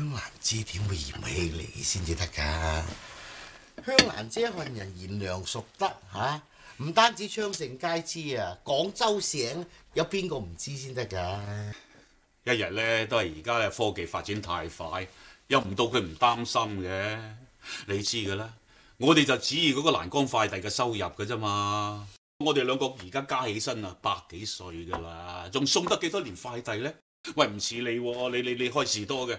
香蘭姐點會嫌棄你先至得㗎？香蘭姐看人贤良淑德吓，唔、單止昌盛街知啊，廣州省有邊個唔知先得㗎？一日咧都係而家咧科技發展太快，又唔到佢唔擔心嘅。你知噶啦，我哋就指意嗰個蘭江快遞嘅收入嘅啫嘛。我哋兩個而家加起身啊，百幾歲㗎啦，仲送得幾多年快遞呢？喂，唔似你，你你你開士多嘅，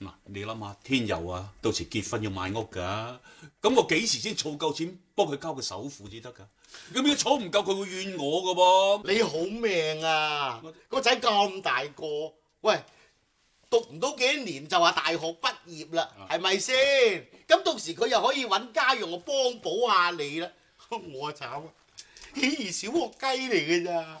嗱，你諗下，天佑啊，到時結婚要買屋㗎，咁我幾時先儲夠錢幫佢交個首付至得㗎？咁如果儲唔夠，佢會怨我㗎噃。你好命啊！個仔咁大個，喂，讀唔到幾多年就話大學畢業啦，係咪先？咁到時佢又可以揾家用我幫補下你啦。我啊慘啊，豈兒小學雞嚟嘅咋？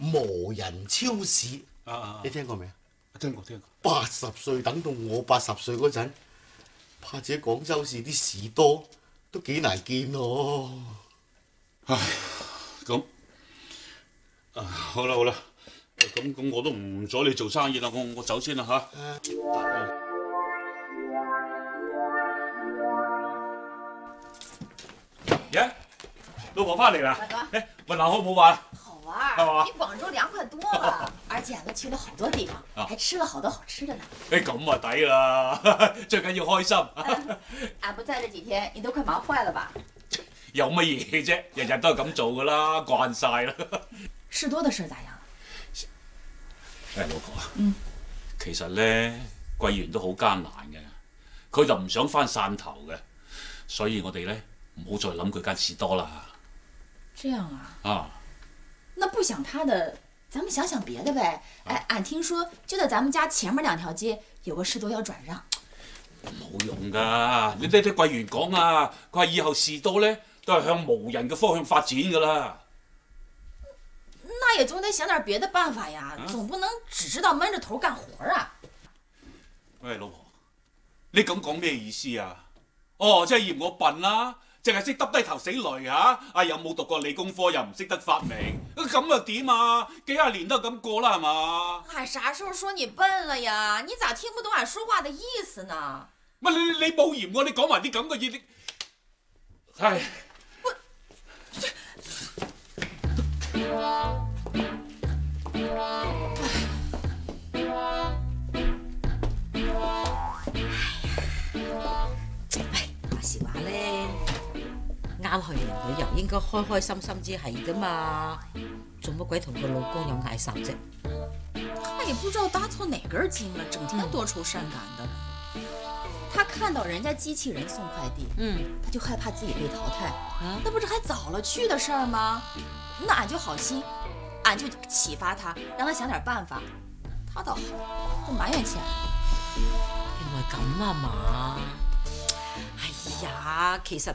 無人超市，啊啊！你聽過未啊？聽過聽過。八十歲等到我八十歲嗰陣，怕者廣州市啲士多都幾難見咯。唉咁啊好啦好啦，咁咁我都唔阻你做生意啦，我我走先啦嚇。耶，老婆翻嚟啦大哥！誒，雲南好唔好玩？好玩比广州凉快多了，而且我去了好多地方，啊還吃了好多好吃的呢。哎咁啊抵啦，最緊要開心。俺不在這幾天，你都快忙壞了吧？有乜嘢啫？日日都係咁做噶啦，慣晒啦。士多的事咋樣？誒，老婆啊，嗯其實咧桂圓都好艱難嘅，佢就唔想翻汕頭嘅，所以我哋咧唔好再諗佢間士多啦。這樣啊？啊，那不想他的，咱们想想别的呗。哎，俺听说就在咱们家前面两条街有个士多要转让，冇用噶。你听听桂圓講啊，佢话以后士多咧都系向无人嘅方向发展噶啦。那也总得想点别的办法呀，总不能只知道悶着头干活啊。喂，老婆，你咁讲咩意思啊？哦，即系嫌我笨啦、淨係識耷低頭死雷嚇，啊又冇讀過理工科，又唔識得發明，咁又點啊？幾廿年都係咁過啦，係嘛？俺啥時候說你笨了呀？你咋聽不懂俺說話的意思呢？乜你你冇嫌我，你講埋啲咁嘅嘢，你唉，話時話咧，啱去完旅遊應該開開心心至係噶嘛，做乜鬼同個老公有嗌霎啫？他也不知道搭錯哪根筋了，整天多愁善感的。他看到人家機器人送快遞，嗯，他就害怕自己被淘汰，啊，那不是還早了去的事兒嗎？那俺就好心，俺就啟發他，讓他想點辦法。他倒好，就埋怨起來。原來咁啊嘛！哎呀，其實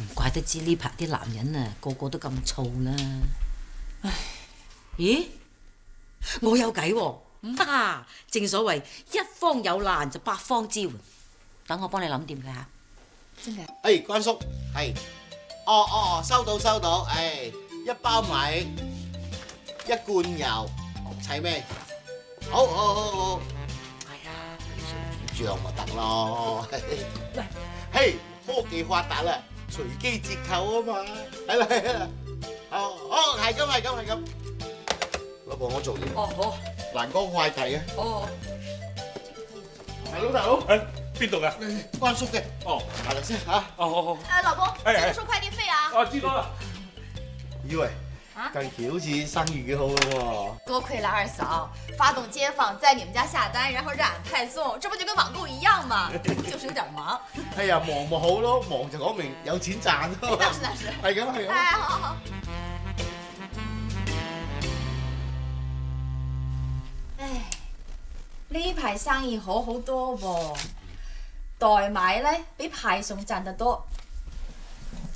唔怪得知呢排啲男人啊，個個都咁燥啦。唉，咦？我有計喎、哈啊！正所謂一方有難就八方支援，等我幫你諗掂佢嚇。真的，誒，關叔係，哦哦，收到收到，誒，一包米，一罐油，齊未？好好好好，係啊，你想轉賬咪得咯。喂，嘿，科技發達啦，隨機折扣啊嘛，係啦係啦，哦哦，係咁係咁係咁。老婆，我做嘢，哦，好，蘭江快遞啊，哦，大佬大佬，誒邊度㗎？關叔嘅，哦，行嚟先嚇。哦好好，誒，老公，哎哎这个收快遞費啊。哦知道啦。以為啊近期好似生意幾好喎多亏了二嫂，发动街坊在你们家下单，然后让俺派送，这不就跟网购一样吗？就是有点忙。哎呀，忙咪好咯，忙就講明有錢賺咯。那是那是。係咁係咁。哎，好好好。唉，呢排生意好好多喎，代買呢比派送賺得多，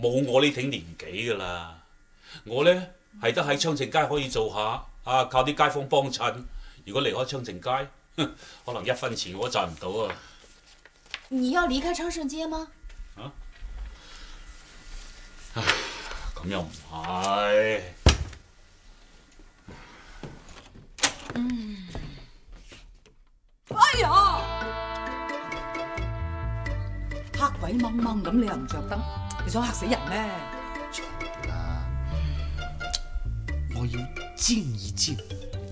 冇我呢挺年紀㗎啦。我呢，係得喺昌盛街可以做下，啊靠啲街坊幫襯。如果離開昌盛街，可能一分錢我都賺唔到啊！你要離開昌盛街嗎？咁又唔係。哎呀！黑鬼掹掹咁，你又唔着燈，你想嚇死人咩？啦，我要煎一煎，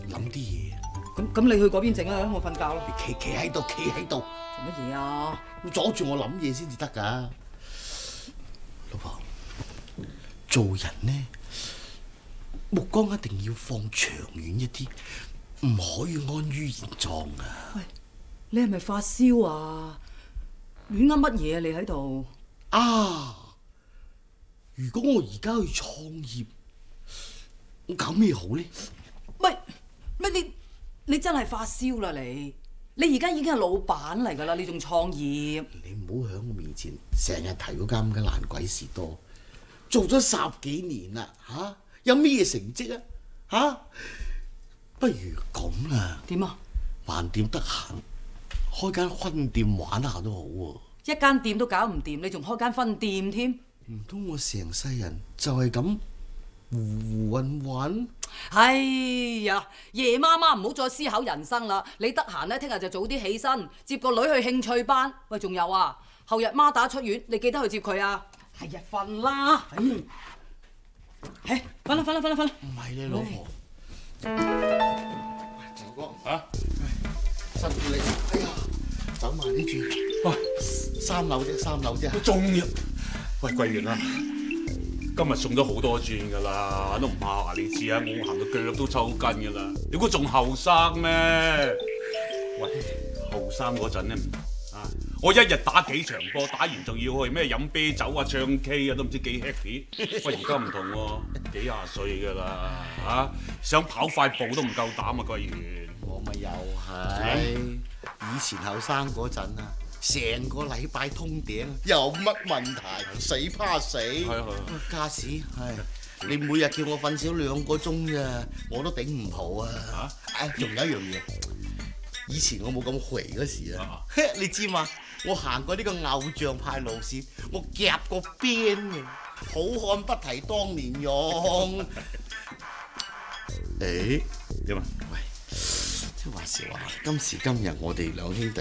諗啲嘢。咁咁，你去嗰邊整啦，我瞓覺咯。你企企喺度，企喺度，做乜嘢啊？要阻住我諗嘢先至得㗎。老婆，做人呢，目光一定要放長遠一啲，唔可以安於現狀啊！你係咪發燒啊？亂噏乜嘢啊？你喺度？啊！如果我而家去創業，我搞咩好呢？喂，乜你你真係發燒啦你？你而家已經係老闆嚟㗎啦，你仲創業？你唔好喺我面前成日提嗰間咁嘅爛鬼士多，做咗十幾年啦嚇、有咩成績啊嚇、不如咁啦，點啊？橫掂得閒開間分店玩下都好喎、一間店都搞唔掂，你仲開間分店添？唔通我成世人就係咁胡胡混混？哎呀，夜媽媽唔好再思考人生啦！你得閒咧，聽日就早啲起身，接個女去興趣班。喂，仲有啊，後日媽打出院，你記得去接佢啊！係呀，瞓啦！哎，唉，瞓啦瞓啦瞓啦瞓啦！唔係你老婆。劉哥啊，辛苦你。哎呀，走慢啲住。喂，三樓啫，三樓啫。仲要喂桂圓啊！今日送咗好多轉噶啦，都唔怕你知啊！我行到腳都抽筋噶啦，你估仲後生咩？喂，後生嗰陣咧唔同啊！我一日打幾場波，打完仲要去咩飲啤酒啊、唱 K 啊，都唔知幾 happy。喂，而家唔同喎、幾廿歲噶啦嚇，想跑快步都唔夠膽啊！桂圓，我咪又係以前後生嗰陣啊，成個禮拜通頂，有乜問題？死怕死。家史係你每日叫我瞓少兩個鐘咋，我都頂唔好啊！啊，仲有一樣嘢，以前我冇咁肥嗰時啊啊，你知嘛？我行過呢個偶像派路線，我夾個邊嘅，好漢不提當年勇。誒、點啊？喂，即係話時話，今時今日我哋兩兄弟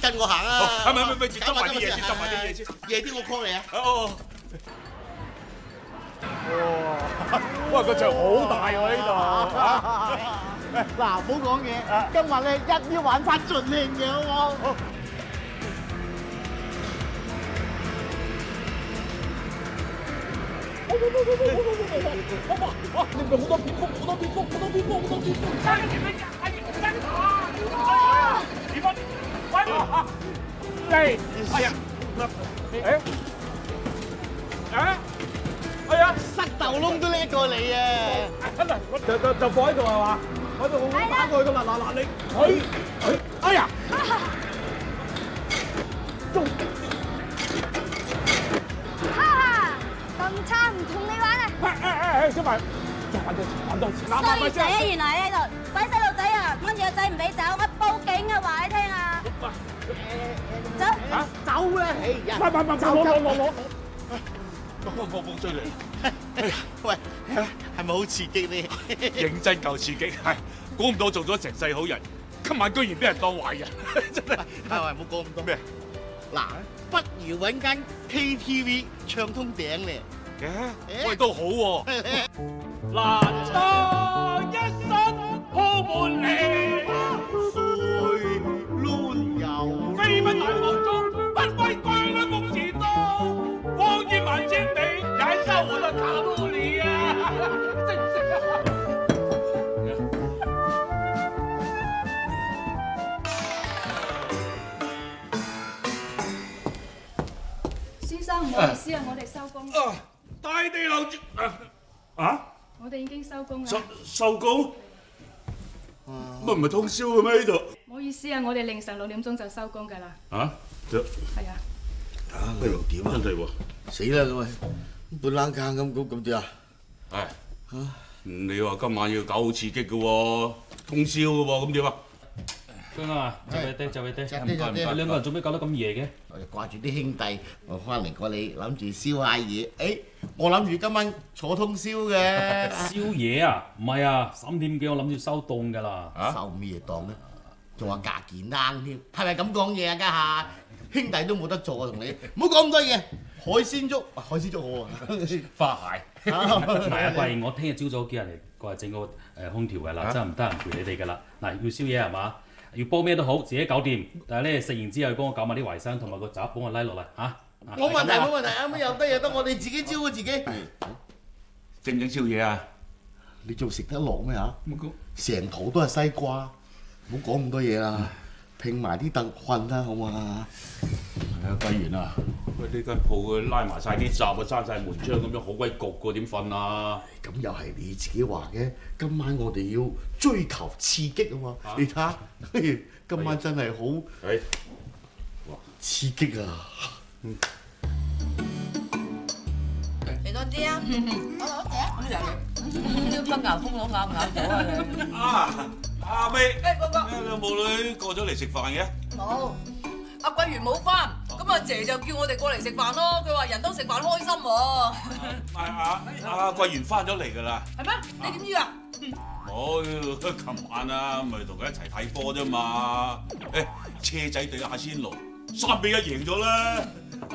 跟我行啊！係咪咪咪住，執埋啲嘢先，執埋啲嘢先。夜啲我 call 你啊！哦，哇！個場好大喎呢度 嗱，唔好講嘢，今日咧一於玩翻盡興嘅好冇？嚟！哎呀！誒啊！哎呀！塞豆窿都叻過你啊！就就就放喺度係嘛？喺度我打過去㗎嘛！嗱嗱你，哎哎，哎呀！中哈哈，咁差唔同你玩啊！誒誒誒，小朋友，再玩多次，玩多次，嗱嗱衰仔啊！原來喺度，鬼細路仔啊，掹住個仔唔俾走，我報警啊！話你聽啊！走！嚇走。啦！哎呀，唔係唔係唔係，攞攞攞攞！我我風追嚟，喂，係咪好刺激呢？認真夠刺激，係估唔到做咗成世好人，今晚居然俾人當壞人，真係。係喂，唔好讲咁多咩？嗱，不如揾間 KTV 唱通顶咧。喂都好喎。難得一身好本領，唔好意思啊，我哋收工，啊，大地流住啊！我哋已經收工收啦。收工？乜唔係通宵嘅咩呢度？唔好意思啊，我哋凌晨六點鐘就收工㗎啦。啊？就係啊，啊，不如點啊？真係喎。死啦咁喂，半冷更咁咁咁點啊？唉，你話今晚要搞好刺激嘅喎，通宵嘅喎，咁點啊？姜啊，就俾爹，就俾爹，唔該唔就俾就俾該，兩個人做咩搞得咁夜嘅？我哋掛住啲兄弟，我翻嚟過你諗住燒下嘢。誒，我諗住今晚坐通宵嘅。宵夜啊？唔係啊，三點幾我諗住收檔㗎啦。收咩檔咧？仲話價錢啱添，係咪咁講嘢啊？家下兄弟都冇得做啊，同你唔好講咁多嘢。海鮮粥，啊海鮮粥好啊！花蟹。唔係啊，貴，我聽日朝早叫人嚟過嚟整個誒空調嘅啦，真係唔得閒陪你哋㗎啦。嗱，要宵夜係嘛？要煲咩都好，自己搞掂。但係咧食完之後，幫我搞埋啲維生同埋個雜，幫我拉落嚟嚇。冇問題冇問題，啱啱有得又得，我哋自己招呼自己。整唔整宵夜啊？你仲食得落咩嚇？成肚都係西瓜，唔好講咁多嘢啦，拼埋啲凳瞓啦，好嘛？係啊，桂圓啊，喂呢間鋪佢拉埋晒啲閘啊，閂晒門窗咁樣，好鬼焗㗎，點瞓啊？咁又係你自己話嘅，今晚我哋要追求刺激啊嘛！你睇下，今晚真係好誒，刺激啊！嚟多啲啊！我攞隻，要不牛風佬咬唔咬到啊你？啊阿妹，母女過咗嚟食飯嘅？冇，阿桂圆冇翻，咁阿姐就叫我哋過嚟食飯咯。佢話人都食飯開心喎。啊啊阿桂圆翻咗嚟㗎啦。係咩？你點知啊？冇，琴晚啊，咪同佢一齊睇波啫嘛。誒，車仔對阿仙奴三比一贏咗啦。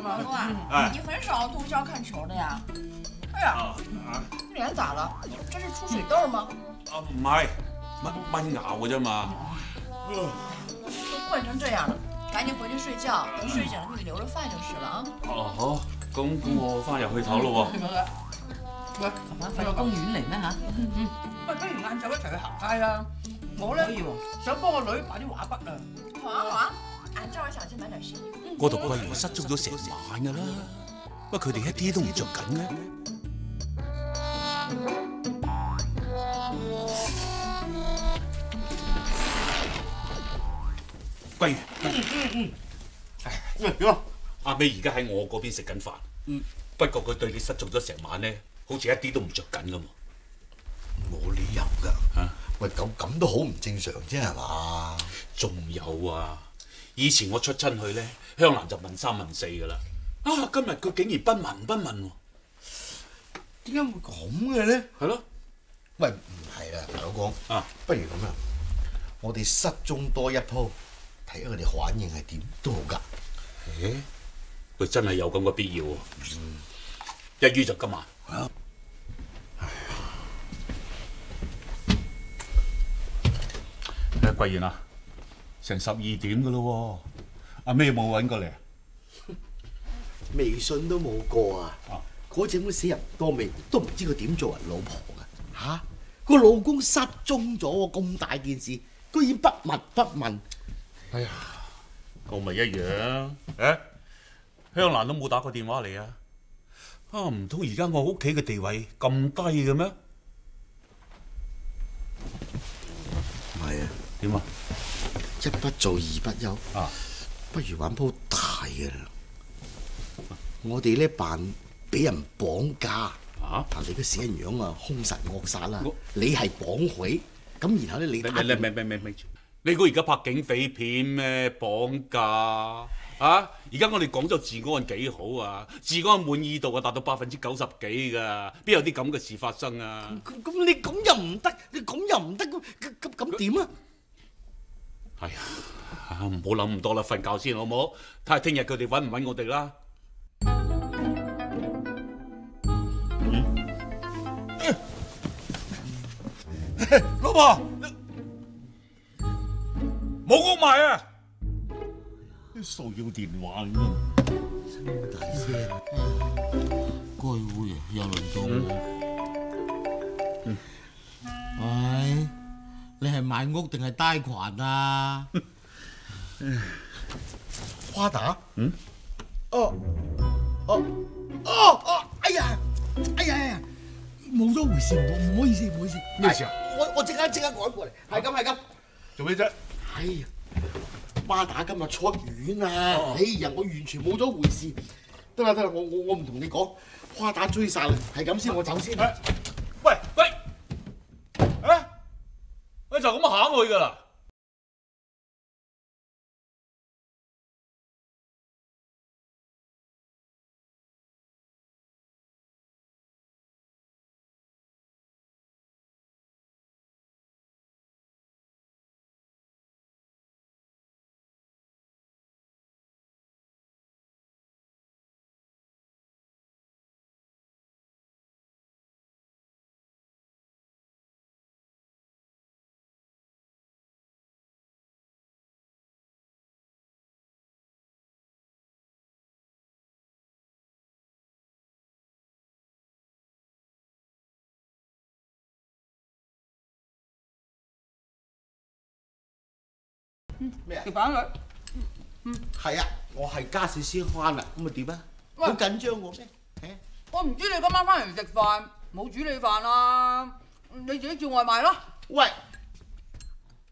老公啊，哎你很少通宵看球的呀？哎呀，啊啊脸咋了？这是出水痘吗？啊唔係，蚊蚊咬嘅啫嘛。都困成这樣了，趕緊回去睡觉，等睡醒了给你留着饭就是了啊。哦好，咁咁我翻入去唞咯喂，琴晚去個公園嚟咩嚇？喂，不如晏晝一齊去行街啦。我咧想幫個女買啲畫筆啊。好啊好啊，俺正好想去買點新衣服。度桂圓失蹤咗成晚㗎啦，乜佢哋一啲都唔着緊嘅。桂圓，喂，點啊？阿美而家喺我嗰邊食緊飯，不過佢對你失蹤咗成晚咧，好似一啲都唔着緊咁。冇理由㗎。嚇喂，咁咁都好唔正常啫，係嘛？仲有啊！以前我出親去咧，香蘭就問三問四噶啦。啊，今日佢竟然不聞不問喎。點解會咁嘅咧？係咯。喂，唔係啦，大佬講啊，不如咁啊，我哋失蹤多一鋪，睇下佢哋反應係點都好㗎。誒，佢真係有咁嘅必要喎。一於就今晚。誒，桂賢啊，成十二點噶咯喎，阿咩冇揾過嚟啊？微信都冇過啊啊！嗰隻咁嘅死人多味，都唔知佢點做人老婆㗎嚇！個、老公失蹤咗喎，咁大件事，居然不聞不問。哎呀，我咪一樣。誒，香蘭都冇打過電話嚟啊！啊，唔通而家我屋企嘅地位咁低嘅咩？唔係啊，點啊？一不做二不休啊！不如玩鋪大嘅啦。我哋呢扮俾人綁架，啊！但你個死人樣啊，兇神惡煞啦！你係綁匪，咁然後咧你打咪咪咪咪咪咪住！你估而家拍警匪片咩？綁架啊！而家我哋廣州治安幾好啊，治安滿意度啊達到百分之九十幾㗎，邊有啲咁嘅事發生啊？咁咁你咁又唔得，你咁又唔得，咁咁咁咁點啊？係啊，啊唔好諗咁多啦，瞓覺先好唔好？睇下聽日佢哋揾唔揾我哋啦。老婆，冇屋賣啊！啲騷擾電話咁啊！大聲，該會啊，又輪到我。唉，你係買屋定係帶裙啊？花打？嗯？哦，哦，哦哦！哎呀，哎呀哎呀，冇咗回事，唔唔好意思，唔好意思。咩事啊？我我即刻即刻趕過嚟，係咁係咁。做咩啫？哎呀，巴打今日出院啊！哎呀，我完全冇咗回事。得啦得啦，我我我唔同你講，花打追晒啦，係咁先，我走先。喂喂，誒，喂就咁行去㗎啦。咩啊？食飯佢。係啊，我係加少少翻啦，咁咪點啊？好緊張我咩？誒我唔知你今晚翻嚟食飯，冇煮你飯啊！你自己叫外賣啦。喂，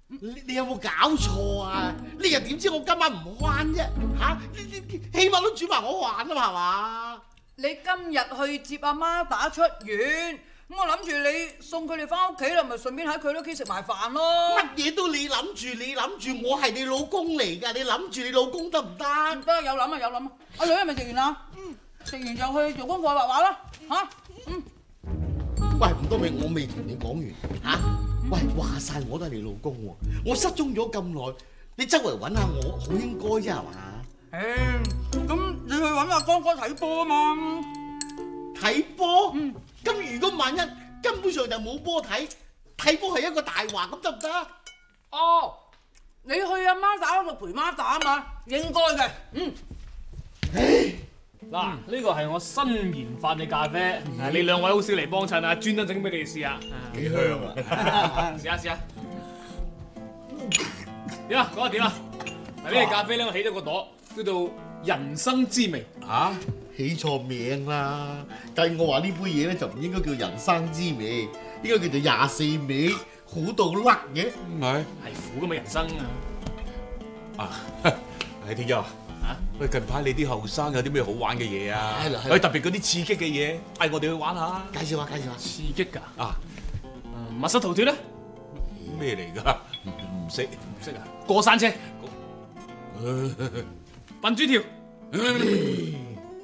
你你有冇搞錯啊？你又點知我今晚唔翻啫？嚇、你你你起碼都煮埋我飯啊嘛，係嘛？你今日去接阿媽打出院，咁我諗住你送佢哋翻屋企啦，咪順便喺佢屋企食埋飯咯。乜嘢都你諗住，你諗住我係你老公嚟㗎，你諗住你老公得唔得？唔得，有諗啊有諗啊！阿女係咪食完啦？嗯，食完就去做功課畫畫啦。嚇、嗯，喂，唔多明，我未同你講完嚇。喂，話晒我都係你老公喎，我失蹤咗咁耐，你周圍揾下我，好應該啫係嘛？誒，咁你去揾阿江哥睇波啊嘛。睇波？咁如果萬一根本上就冇波睇，睇波係一個大話，咁得唔得？哦，你去阿媽打嗰度陪媽打啊嘛，應該嘅。嗯，嗱，呢個係我新研發嘅咖啡，啊你兩位好少嚟幫襯啊，專登整俾你哋試下。幾香啊！試下試下。點啊？講下點啊？嗱，呢個咖啡咧，我起咗個朵，叫做人生之味。嚇，起錯名啦！計我話呢杯嘢咧就唔應該叫人生之味，應該叫做廿四味，苦到甩嘅。唔係係苦咁嘅人生啊！啊，係 天佑啊！喂，近排你啲後生有啲咩好玩嘅嘢啊？係特別嗰啲刺激嘅嘢，帶我哋去玩下。介紹下介紹下。刺激㗎！啊，密室逃脱咧？咩嚟㗎？唔 唔識。唔識啊！過山車、笨豬跳、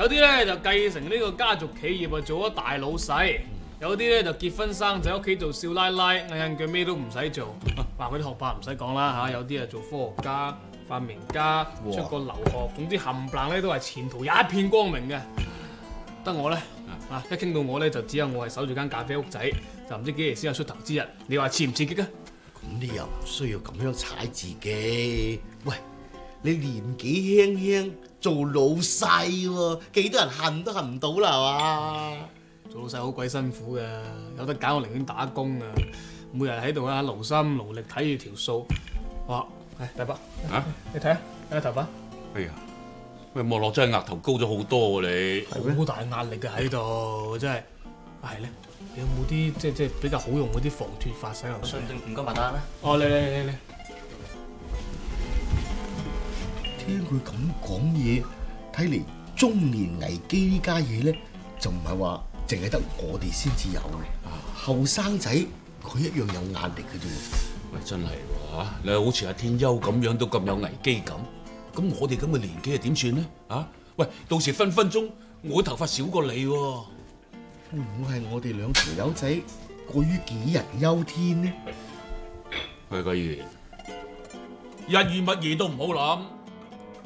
有啲咧就繼承呢個家族企業啊做咗大老細，有啲咧就結婚生仔，屋企做少奶奶，硬硬腳咩都唔使做。話佢啲學霸唔使講啦嚇，有啲啊做科學家、發明家，出國留學，總之冚唪唥咧都係前途一片光明嘅。得我咧啊，一傾到我咧就只有我係守住間咖啡屋仔，就唔知幾時先有出頭之日。你話刺唔刺激啊？咁你又唔需要咁樣踩自己。喂，你年紀輕輕做老細喎，幾多人恨都恨唔到啦，係嘛？做老細好鬼辛苦噶，有得揀我寧願打工啊！每日喺度啊勞心勞力睇住條數。哇！誒大伯，啊？你睇下睇下頭髮，哎呀，喂，望落真係額頭高咗好多喎你。好大壓力嘅喺度，真係。係咧，你有冇啲即係即係比較好用嗰啲防脱髮洗頭水？唔該，埋單啦。哦，你你你你。聽佢咁講嘢，睇嚟中年危機呢家嘢咧，就唔係話淨係得我哋先至有嘅。後生仔佢一樣有壓力嘅啫。喂，真係喎嚇你好似阿天優咁樣都咁有危機感，咁我哋咁嘅年紀係點算咧？啊，喂，到時分分鐘我頭髮少過你喎。會唔會係我哋兩條友仔過於杞人憂天呢？喂，個月，一於乜嘢都唔好諗，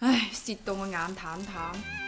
唉，蝕到我眼淡淡。